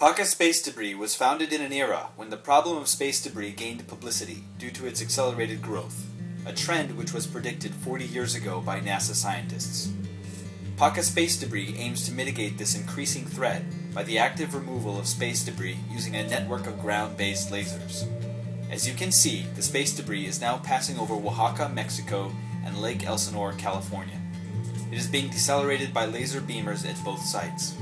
PACA Space Debris was founded in an era when the problem of space debris gained publicity due to its accelerated growth, a trend which was predicted 40 years ago by NASA scientists. PACA Space Debris aims to mitigate this increasing threat by the active removal of space debris using a network of ground-based lasers. As you can see, the space debris is now passing over Oaxaca, Mexico, and Lake Elsinore, California. It is being decelerated by laser beamers at both sites.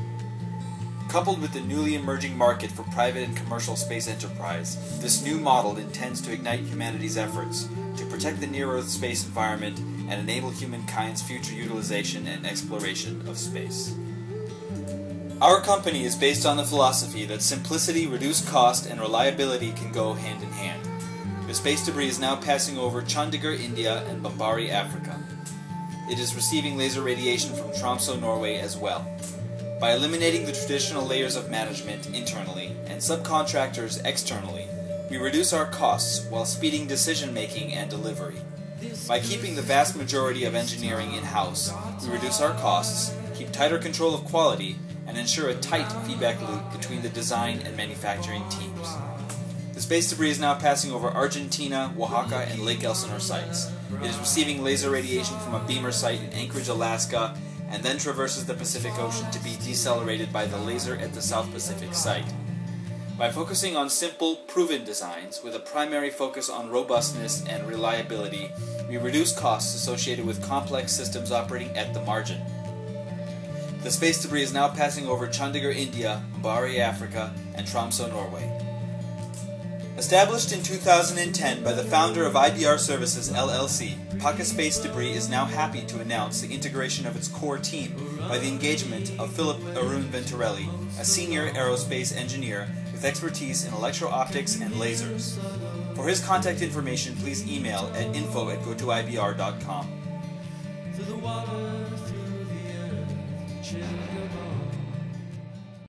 Coupled with the newly emerging market for private and commercial space enterprise, this new model intends to ignite humanity's efforts to protect the near-Earth space environment and enable humankind's future utilization and exploration of space. Our company is based on the philosophy that simplicity, reduced cost, and reliability can go hand in hand. The space debris is now passing over Chandigarh, India, and Bambari, Africa. It is receiving laser radiation from Tromsø, Norway as well. By eliminating the traditional layers of management internally and subcontractors externally, we reduce our costs while speeding decision making and delivery. By keeping the vast majority of engineering in-house, we reduce our costs, keep tighter control of quality, and ensure a tight feedback loop between the design and manufacturing teams. The space debris is now passing over Argentina, Oaxaca, and Lake Elsinore sites. It is receiving laser radiation from a beamer site in Anchorage, Alaska, and then traverses the Pacific Ocean to be decelerated by the laser at the South Pacific site. By focusing on simple, proven designs with a primary focus on robustness and reliability, we reduce costs associated with complex systems operating at the margin. The space debris is now passing over Chandigarh, India, Bari, Africa, and Tromsø, Norway. Established in 2010 by the founder of IBR Services LLC, PACA Space Debris is now happy to announce the integration of its core team by the engagement of Philip Arun Venturelli, a senior aerospace engineer with expertise in electro-optics and lasers. For his contact information, please email at info at gotoibr.com.